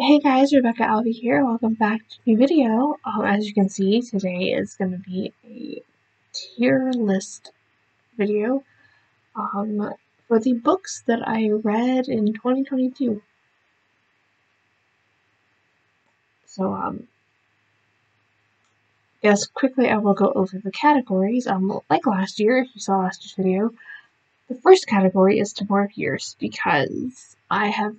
Hey guys, Rebeka Alvie here. Welcome back to a new video. Um, as you can see, today is going to be a tier list video um, for the books that I read in 2022. So, um, yes, quickly I will go over the categories. Um, like last year, if you saw last year's video, the first category is Tamora Pierce because I have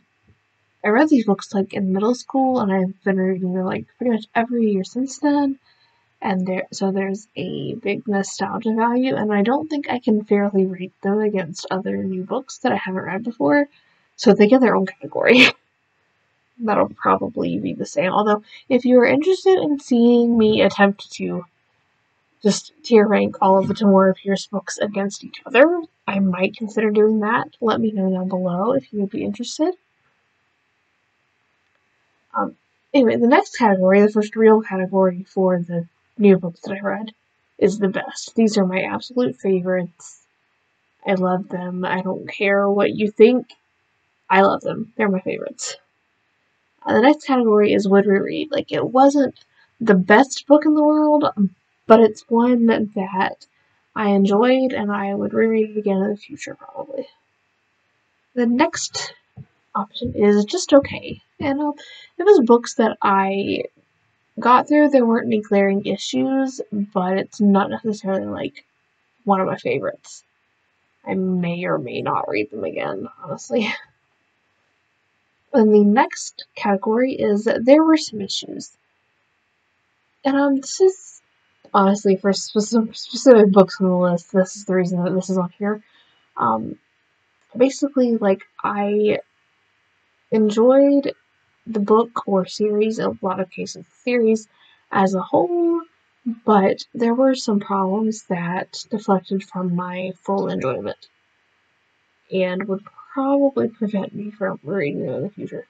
I read these books like in middle school, and I've been reading them like pretty much every year since then. And there, so there's a big nostalgia value, and I don't think I can fairly rate them against other new books that I haven't read before. So they get their own category. That'll probably be the same. Although, if you are interested in seeing me attempt to just tier rank all of the Tamora Pierce books against each other, I might consider doing that. Let me know down below if you would be interested. Um, anyway, the next category, the first real category for the new books that I read, is the best. These are my absolute favorites. I love them. I don't care what you think. I love them. They're my favorites. Uh, the next category is would reread. Like, it wasn't the best book in the world, but it's one that I enjoyed and I would reread it again in the future, probably. The next option is just okay. And um, it was books that I got through. There weren't any glaring issues, but it's not necessarily like one of my favorites. I may or may not read them again, honestly. And the next category is there were some issues. And um, this is honestly for specific, specific books on the list. This is the reason that this is on here. Um, basically, like I enjoyed the book or series, a lot of cases series as a whole, but there were some problems that deflected from my full enjoyment and would probably prevent me from reading them in the future.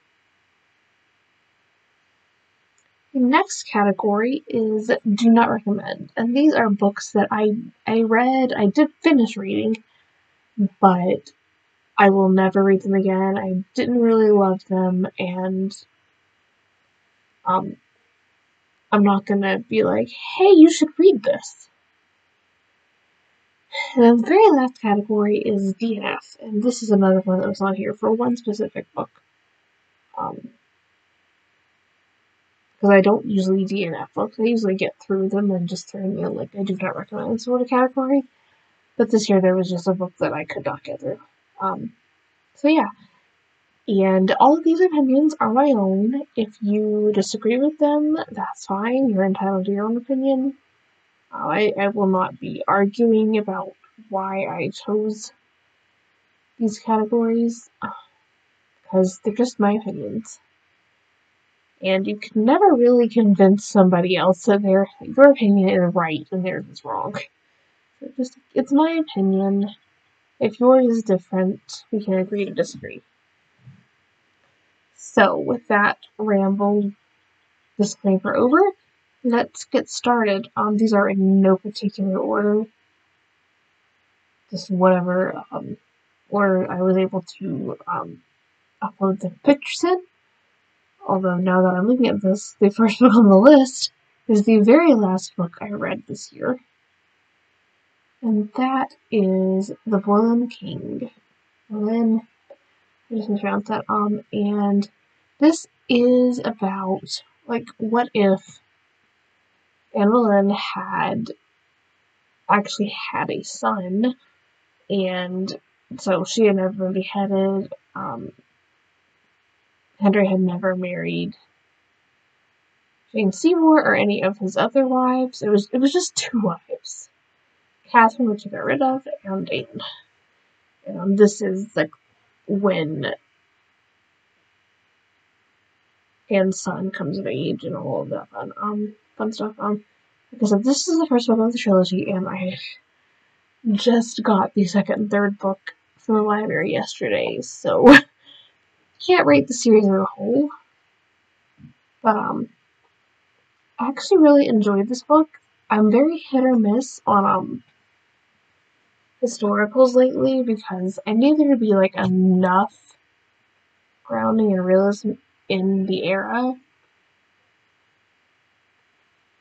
The next category is do not recommend, and these are books that I I read, I did finish reading, but I will never read them again. I didn't really love them, and um, I'm not gonna be like, hey, you should read this. And the very last category is DNF, and this is another one that was on here for one specific book. Um, because I don't usually DNF books. I usually get through them and just throw them in like I do not recommend this sort of category. But this year there was just a book that I could not get through. Um, so yeah, and all of these opinions are my own. If you disagree with them, that's fine. You're entitled to your own opinion. I, I will not be arguing about why I chose these categories because they're just my opinions. And you can never really convince somebody else that their your opinion is right and theirs is wrong. So just it's my opinion. If yours is different, we can agree to disagree. So, with that ramble disclaimer over, let's get started. Um, these are in no particular order, just whatever um, order I was able to um, upload the pictures in. Although, now that I'm looking at this, the first book on the list is the very last book I read this year and that is the Boleyn King. Boleyn, I just mispronounce that. Um, and this is about like what if Anne Boleyn had actually had a son, and so she had never been beheaded. Um, Henry had never married Jane Seymour or any of his other wives. It was it was just two wives. Catherine, which I got rid of, and Anne. And this is like when Anne's son comes of age and all of that fun, um, fun stuff. Um, like I said, this is the first book of the trilogy, and I just got the second and third book from the library yesterday, so can't rate the series as a whole. But um, I actually really enjoyed this book. I'm very hit or miss on um historicals lately because I knew there would be like enough grounding and realism in the era.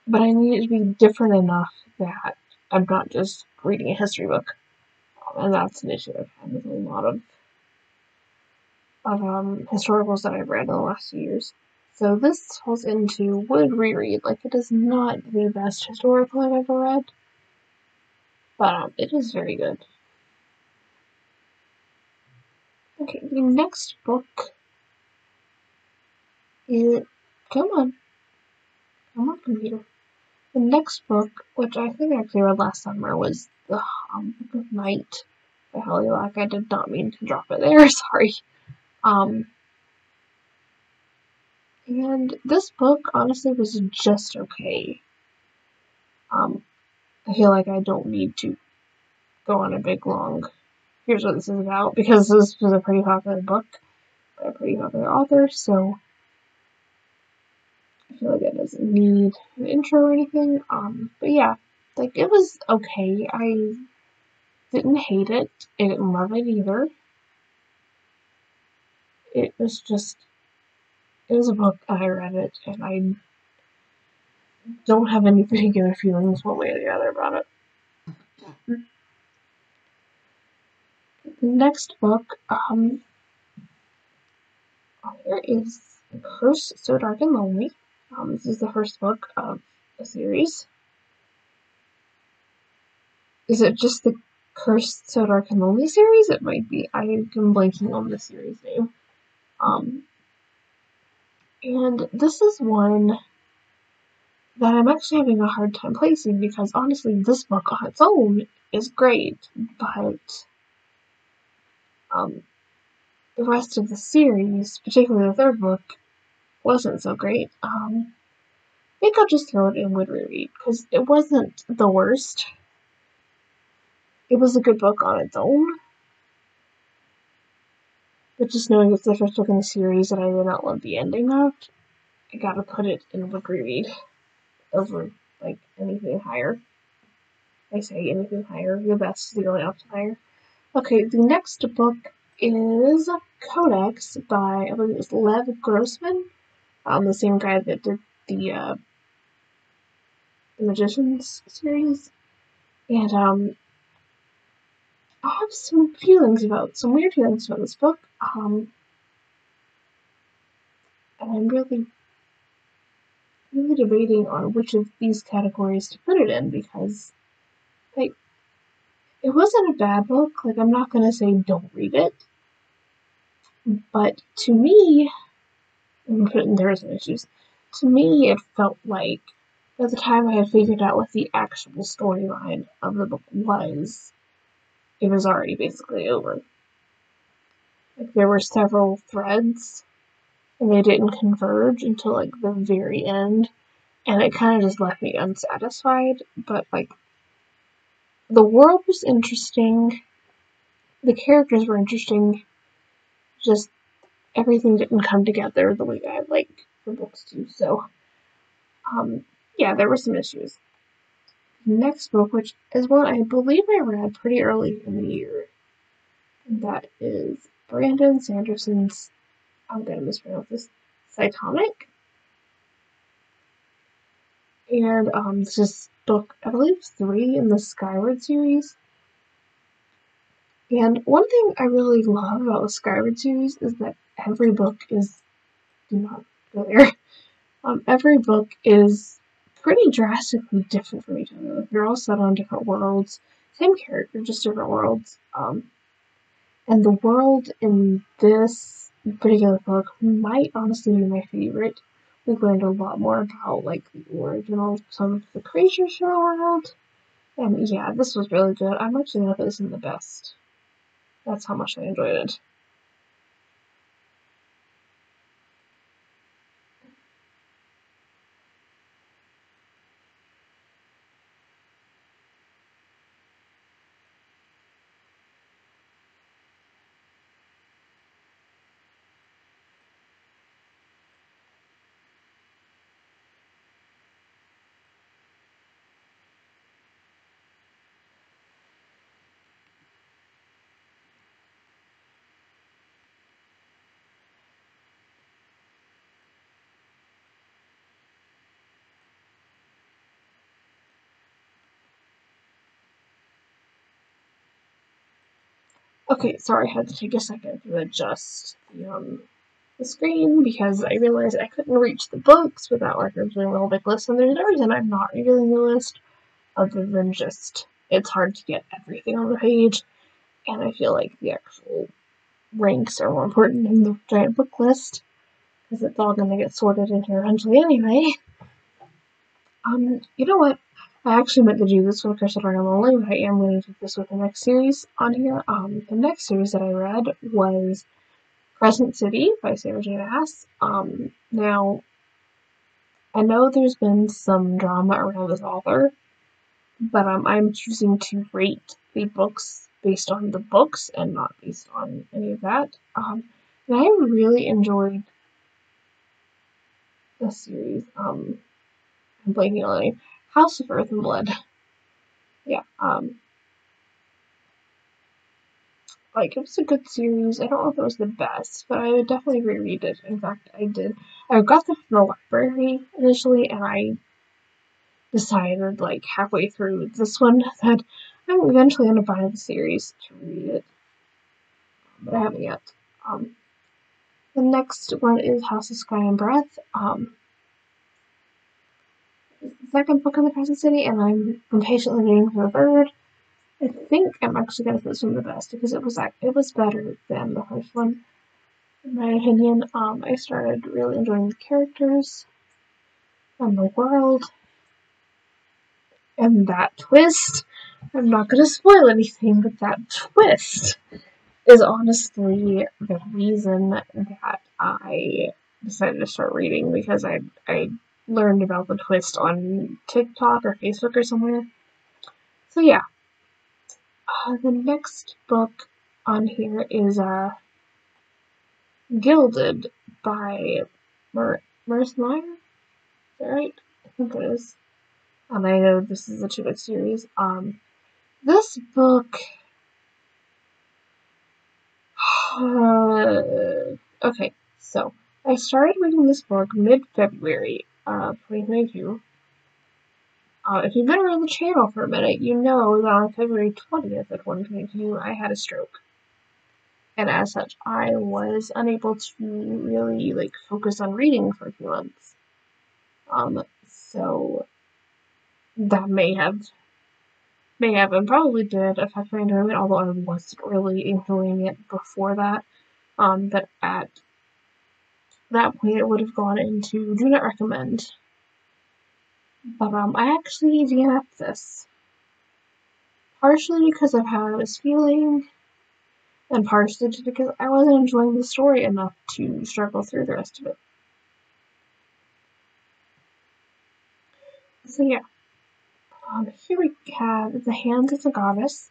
But I need it to be different enough that I'm not just reading a history book. And that's an issue I've had with a lot of of um, historicals that I've read in the last few years. So this falls into would reread. Like it is not the best historical I've ever read, but um, it is very good. Okay, the next book is come on, come on, computer. The next book, which I think I actually read last summer, was The um, Book of Night by Holly Black. I did not mean to drop it there. Sorry. Um, and this book honestly was just okay. Um, I feel like I don't need to go on a big long. Here's what this is about because this was a pretty popular book by a pretty popular author, so I feel like it doesn't need an intro or anything. Um, but yeah, like it was okay. I didn't hate it. I didn't love it either. It was just it was a book I read it and I don't have any particular feelings one way or the other about it. Next book, um, here is Curse So Dark and Lonely. Um, this is the first book of a series. Is it just the Curse So Dark and Lonely series? It might be. I am blanking on the series name. Um, and this is one that I'm actually having a hard time placing because honestly, this book on its own is great, but um, the rest of the series, particularly the third book, wasn't so great. Um, I think I'll just throw it in Would Reread because it wasn't the worst. It was a good book on its own. But just knowing it's the first book in the series that I did not love the ending of, I gotta put it in book reread over like anything higher. I say anything higher, the best is the only option higher. Okay, the next book is Codex by I believe it's Lev Grossman, um, the same guy that did the uh, the Magicians series, and um, I have some feelings about some weird feelings about this book. Um, and I'm really, really debating on which of these categories to put it in because, like, it wasn't a bad book. Like, I'm not gonna say don't read it, but to me, there are some issues. To me, it felt like at the time I had figured out what the actual storyline of the book was it was already basically over. Like there were several threads and they didn't converge until like the very end and it kind of just left me unsatisfied but like the world was interesting the characters were interesting just everything didn't come together the way i like for books do so um yeah there were some issues next book, which is one I believe I read pretty early in the year. That is Brandon Sanderson's, I'm going to mispronounce this, Cytonic. And um, this is book, I believe, three in the Skyward series. And one thing I really love about the Skyward series is that every book is, not go um, every book is pretty drastically different from each other. They're all set on different worlds, same character, just different worlds. Um, and the world in this particular book might honestly be my favorite. We learned a lot more about like the original some of the creatures from the world. And yeah, this was really good. I'm actually gonna put this in the best. That's how much I enjoyed it. Okay, sorry, I had to take a second to adjust the, um, the screen because I realized I couldn't reach the books without like reviewing the whole big list, and there's no reason I'm not reviewing the list other than just it's hard to get everything on the page, and I feel like the actual ranks are more important than the giant book list because it's all going to get sorted in here eventually anyway. Um, you know what? I actually meant to do this with Dragon only, but I am going to do this with the next series on here. Um, the next series that I read was Crescent City by Sarah J. Maas. Um, now, I know there's been some drama around this author, but um, I'm choosing to rate the books based on the books and not based on any of that. Um, and I really enjoyed the series. Um, I'm blanking on it. House of Earth and Blood. Yeah, um, like it was a good series. I don't know if it was the best, but I would definitely reread it. In fact, I did. I got them from the library initially, and I decided like halfway through this one that I'm eventually gonna buy the series to read it, but I haven't yet. Um, the next one is House of Sky and Breath. Um, second book in the Crescent City, and I'm impatiently waiting for the third. I think I'm actually gonna put this one the best because it was like it was better than the first one, in my opinion. Um, I started really enjoying the characters and the world and that twist. I'm not gonna spoil anything, but that twist is honestly the reason that I decided to start reading because I I learned about the twist on TikTok or Facebook or somewhere. So yeah. Uh, the next book on here is uh Gilded by Mer Marissa Meyer. Is that right? I think it is. And I know this is a two book series. Um this book okay, so I started reading this book mid February uh, 2022. Uh, if you've been around the channel for a minute, you know that on February 20th of 2022, I had a stroke. And as such, I was unable to really, like, focus on reading for a few months. Um, so that may have, may have, and probably did affect my enjoyment, although I wasn't really enjoying it before that. Um, but at that point it would have gone into do not recommend. But um, I actually DNF'd this. Partially because of how I was feeling, and partially just because I wasn't enjoying the story enough to struggle through the rest of it. So yeah. Um, here we have The Hands of the Goddess.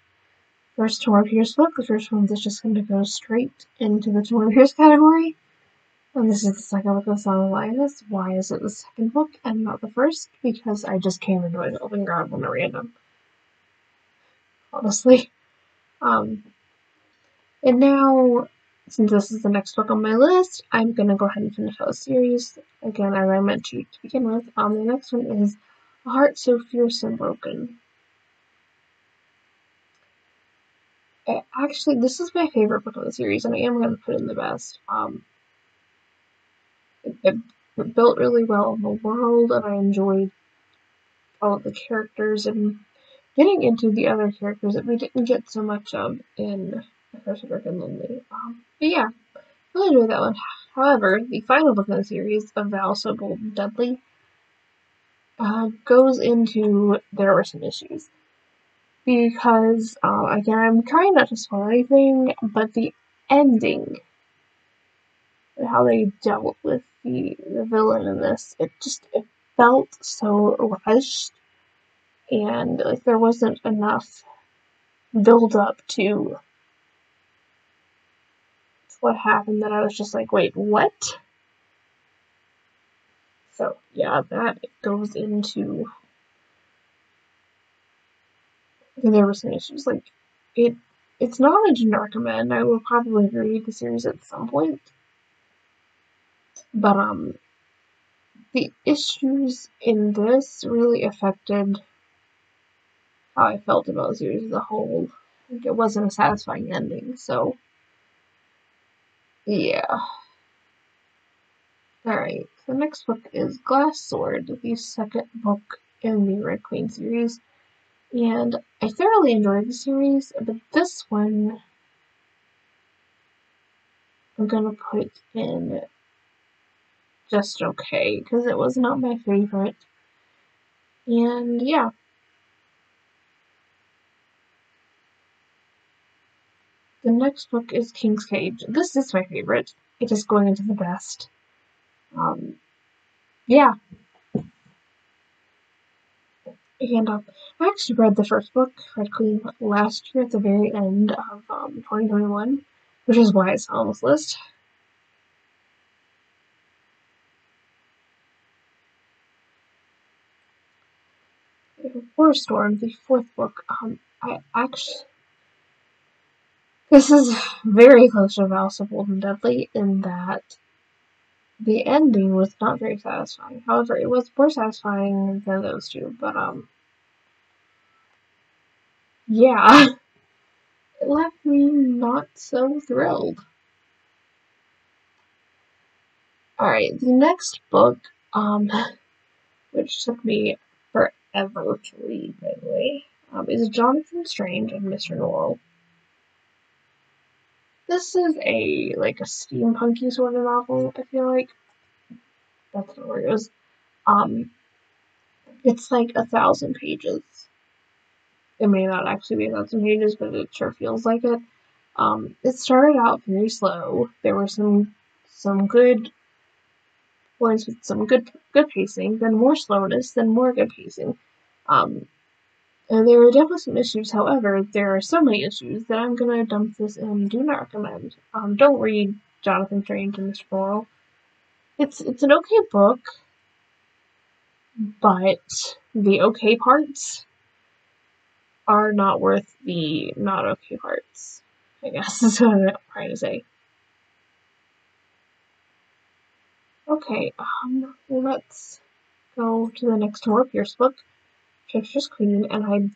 First Tamora Pierce book. The first one that's just going to go straight into the Tamora Pierce category. And this is the second book of Song of Lioness. Why is it the second book and not the first? Because I just came into it open ground on a random. Honestly. Um, and now, since this is the next book on my list, I'm gonna go ahead and finish out the series. Again, as I meant to to begin with. Um, the next one is A Heart So Fierce and Broken. Actually, this is my favorite book of the series, and I am going to put in the best. Um, it, built really well in the world, and I enjoyed all of the characters and getting into the other characters that we didn't get so much of in of and Lonely. Um, but yeah, really enjoyed that one. However, the final book in the series, A Vow So Bold and Deadly, uh, goes into there were some issues. Because, uh, again, I'm trying not to spoil anything, but the ending how they dealt with the, the villain in this. It just it felt so rushed, and like there wasn't enough build up to what happened that I was just like, wait, what? So yeah, that goes into there were some issues like it. It's not a generic recommend. I will probably read the series at some point but um, the issues in this really affected how I felt about the series as a whole. Like, it wasn't a satisfying ending, so yeah. Alright, the next book is Glass Sword, the second book in the Red Queen series. And I thoroughly enjoyed the series, but this one I'm gonna put in just okay, because it was not my favorite. And yeah. The next book is King's Cage. This is my favorite. It is going into the best. Um, yeah. And um, I actually read the first book, Red Queen, last year at the very end of um, 2021, which is why it's on this list. War Storm, the fourth book, um, I actually. This is very close to Vow So Bold and Deadly in that the ending was not very satisfying. However, it was more satisfying than those two, but um yeah. It left me not so thrilled. Alright, the next book, um which took me forever to read, by the way, um, is Jonathan Strange and Mr. Norrell. This is a like a steampunky sort of novel. I feel like that's not where it goes. Um, it's like a thousand pages. It may not actually be a thousand pages, but it sure feels like it. Um, it started out very slow. There were some some good points with some good good pacing, then more slowness, then more good pacing. Um, and there are definitely some issues. However, there are so many issues that I'm gonna dump this and do not recommend. Um, don't read Jonathan Strange and Mr. Norrell. It's it's an okay book, but the okay parts are not worth the not okay parts. I guess is what I'm trying to say. Okay, um, let's go to the next Tamora Pierce book. Trickster's Queen, and I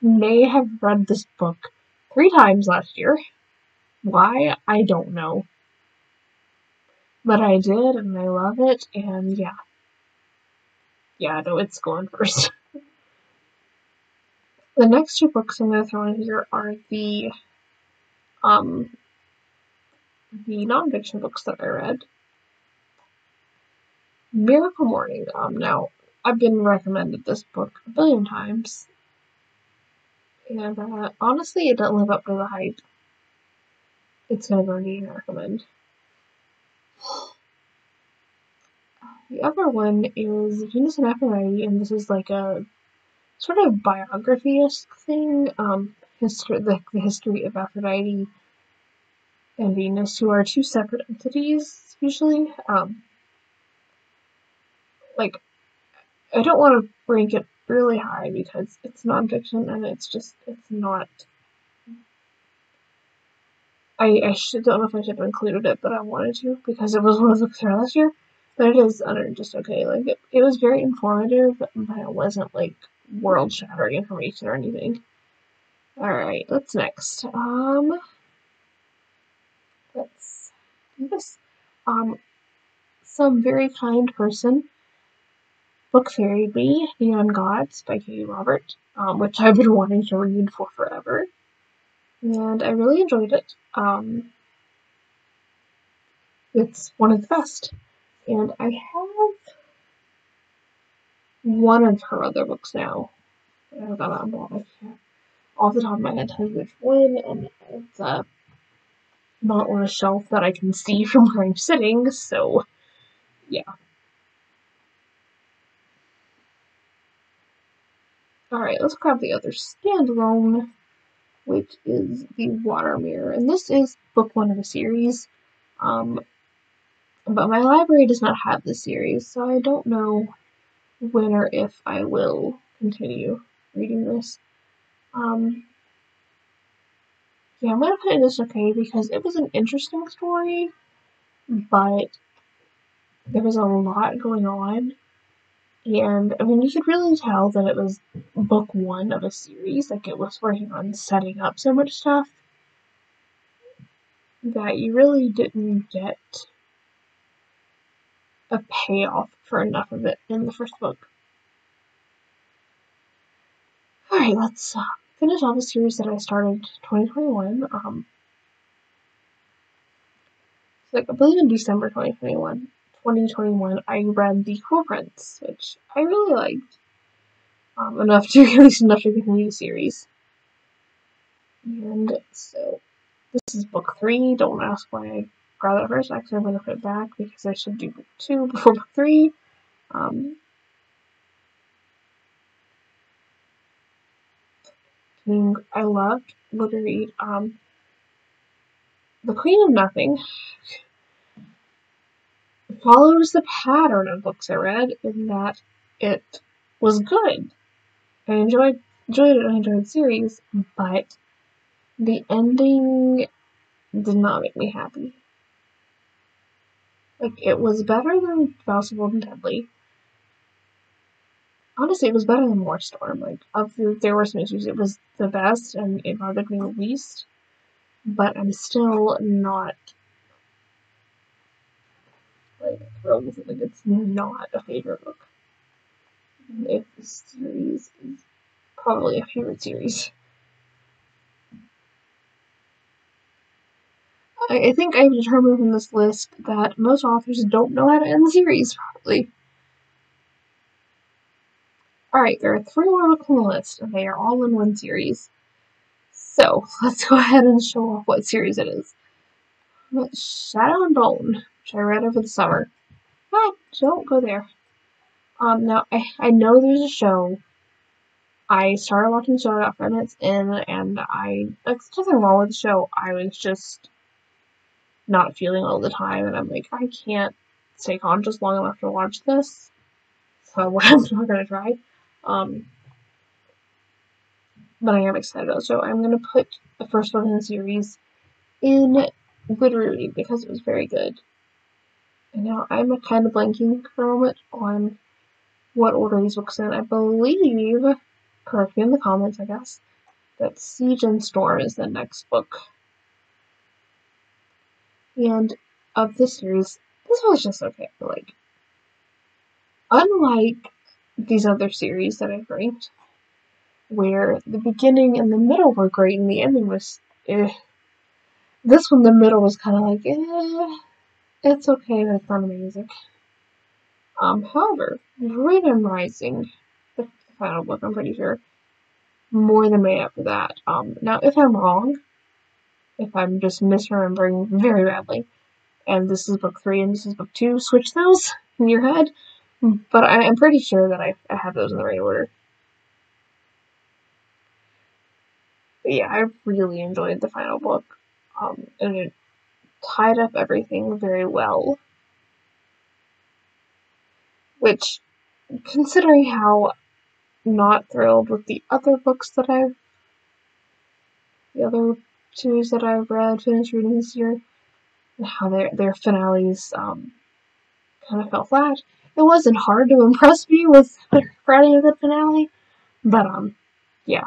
may have read this book three times last year. Why? I don't know. But I did, and I love it, and yeah. Yeah, no, it's going first. the next two books I'm going to throw in here are the, um, the nonfiction books that I read. Miracle Morning. Um, now, I've been recommended this book a billion times. And uh, honestly, it doesn't live up to the hype. It's gonna go to recommend. The other one is Venus and Aphrodite, and this is like a sort of biography-esque thing. Um, history, the, the history of Aphrodite and Venus, who are two separate entities usually. Um, like I don't want to rank it really high because it's nonfiction and it's just it's not. I I should don't know if I should have included it, but I wanted to because it was one of the books last year. But it is under just okay. Like it, it was very informative, but it wasn't like world shattering information or anything. All right, what's next? Um, let's do this. Um, some very kind person book fairy me, Neon Gods by Katee Robert, um, which I've been wanting to read for forever. And I really enjoyed it. Um, it's one of the best. And I have one of her other books now. I've got on off the top of my head tell you which one, and it's uh, not on a shelf that I can see from where I'm sitting, so yeah. Alright, let's grab the other standalone, which is the Water Mirror. And this is book one of a series. Um, but my library does not have this series, so I don't know when or if I will continue reading this. Um, yeah, I'm gonna put this okay because it was an interesting story, but there was a lot going on And I mean, you could really tell that it was book one of a series, like it was working on setting up so much stuff that you really didn't get a payoff for enough of it in the first book. Alright, let's uh, finish off a series that I started 2021. Um, like I believe in December 2021, 2021, I read The Cruel Prince, which I really liked. Um, enough to at least enough to continue the series. And so this is book three. Don't ask why I grabbed that first. Actually, I'm going to put it back because I should do book two before book three. Um, I loved literally um, The Queen of Nothing follows the pattern of books I read in that it was good. I enjoyed enjoyed it. I enjoyed the series, but the ending did not make me happy. Like it was better than Possible and Deadly. Honestly, it was better than War Storm. Like of the there were some issues, it was the best and it bothered me the least. But I'm still not like it. Like it's not a favorite book. If the series is probably a favorite series. I, I think I've determined from this list that most authors don't know how to end the series properly. Alright, there are three more on the list, and they are all in one series. So, let's go ahead and show off what series it is. Shadow and Bone, which I read over the summer. Ah, don't go there. Um, now, I, I know there's a show. I started watching the show about five minutes in, and I, like, nothing wrong with the show. I was just not feeling all the time, and I'm like, I can't stay conscious long enough to watch this, so I'm not gonna try. Um, but I am excited about so I'm gonna put the first one in the series in good because it was very good. And now I'm kind of blanking for a moment on what order these books in. I believe, correct me in the comments, I guess, that Siege and Storm is the next book. And of this series, this was just okay. Like, unlike these other series that I've ranked, where the beginning and the middle were great and the ending was eh. This one, the middle was kind of like, eh, it's okay, but it's not amazing. Um, however, Ruin and Rising, the final book, I'm pretty sure, more than made up for that. Um, now, if I'm wrong, if I'm just misremembering very badly. And this is book three and this is book two. Switch those in your head. But I, am pretty sure that I, I have those in the right order. But yeah, I really enjoyed the final book. Um, and it tied up everything very well. Which, considering how not thrilled with the other books that I've the other series that I've read, finished reading this year, and how their their finales um, kind of fell flat. It wasn't hard to impress me with writing of the finale, but um, yeah.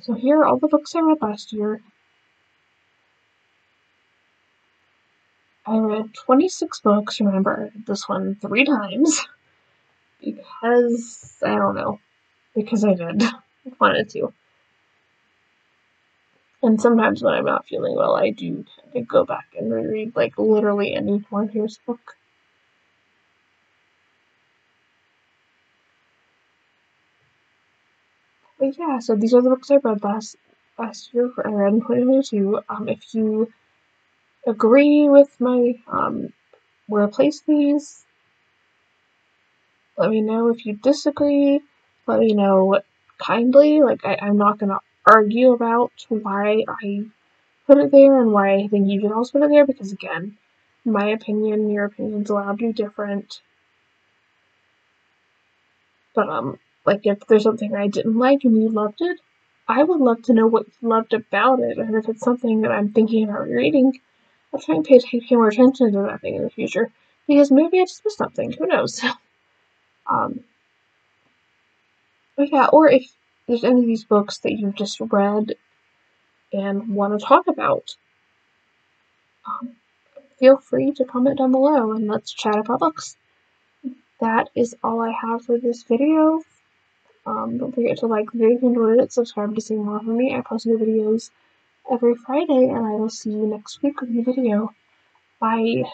So here are all the books I read last year. I read 26 books. Remember, this one three times because I don't know, because I did wanted to. And sometimes when I'm not feeling well, I do tend to go back and reread, like, literally any Tamora Pierce book. But yeah, so these are the books I read last last year. I read in 2022. Um, if you agree with my um, where I place these, let me know. If you disagree, let me know kindly. Like I, I'm not gonna argue about why I put it there and why I think you should also put it there because again, my opinion, your opinion's allowed to be different. But um, like if there's something I didn't like and you loved it, I would love to know what you loved about it, and if it's something that I'm thinking about reading, I'll try and pay, more attention to that thing in the future because maybe I just missed something. Who knows? Um, but yeah, or if there's any of these books that you've just read and want to talk about, um, feel free to comment down below and let's chat about books. That is all I have for this video. Um, don't forget to like the video if you enjoyed it, subscribe to see more from me. I post new videos every Friday, and I will see you next week with a new video. Bye.